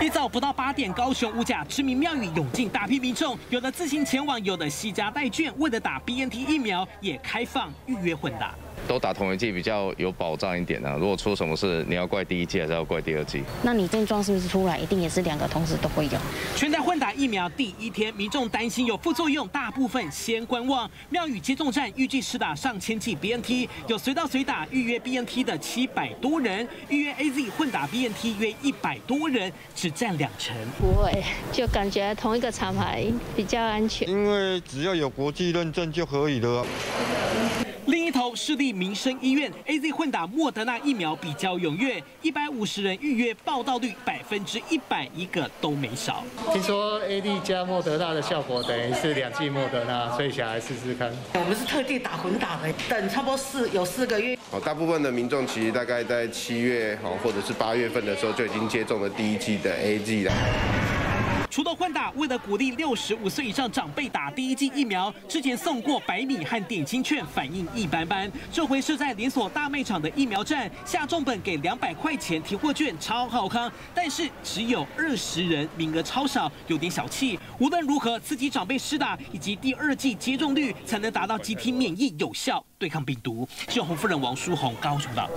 一早不到八点，高雄五甲知名庙宇涌进大批民众，有的自行前往，有的携家带眷，为了打 BNT 疫苗，也开放预约混打。都打同一剂比较有保障一点啊。如果出什么事，你要怪第一剂还是要怪第二剂？那你症状是不是出来，一定也是两个同时都会有？全台混打疫苗第一天，民众担心有副作用，大部分先观望。庙宇接种站预计施打上千剂 BNT，有随到随打预约 BNT 的七百多人，预约 AZ 混打 BNT 约一百多人，只占两成。不会，就感觉同一个厂牌比较安全，因为只要有国际认证就可以了。市立民生医院 A Z 混打莫德纳疫苗比较踊跃，一百五十人预约，报道率百分之一百，一个都没少。听说 A D 加莫德纳的效果等于是两剂莫德纳，所以想来试试看。我们是特地打混打的，等差不多四有四个月。哦，大部分的民众其实大概在七月哦，或者是八月份的时候就已经接种了第一剂的 A Z 了。除了混打，为了鼓励六十五岁以上长辈打第一剂疫苗，之前送过白米和点心券，反应一般般。这回是在连锁大卖场的疫苗站，下重本给两百块钱提货券，超好康。但是只有二十人，名额超少，有点小气。无论如何，刺激长辈施打以及第二剂接种率，才能达到集体免疫，有效对抗病毒。是洪夫人王淑红高雄道。